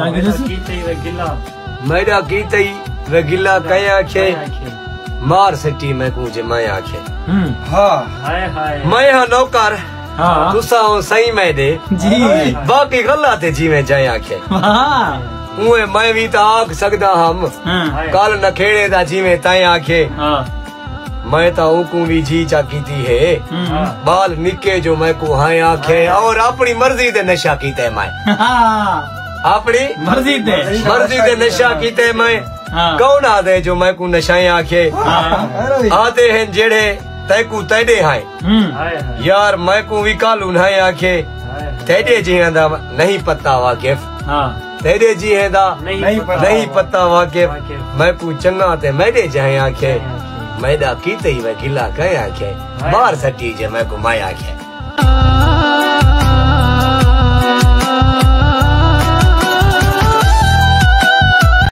कीते वे गिला। मैडा की तई वे गिला कया आखे मार सटी मैं को जे मैं आखे हाँ। हाय हाय। मैं हा नौकर हाँ। तुसा हो सही मैं दे। जी। बाकी गलत है जी में जाए आखे हाँ उए मैं भी तो आख सकदा हम हाँ। कल नखेड़े दा जी में ताए आखे हाँ। मैं तो ऊकू भी जी चा कीती है। हम्म। बाल निके जो मैं को हाय आखे और अपनी मर्ज़ी दे नशा कीते मैं। हाँ। अपनी मर्ज़ी दे मर्ज़ी दे नशा कीते मैं हाँ कौन आदे जो मैं को नशाए आखे हाँ आते हैं जेड़े तैकू तेडे हाय यार मैं को भी कालू नाए आखे तेडे जी दा नहीं पता वाकिफ हाँ तेरे जी है दा नहीं पता नहीं पता वाकिफ। मैं को चंगा ते मेरे जाए आखे मैदा की तई मैं गिला कहे आखे बाहर सटी जे मैं को माया आखे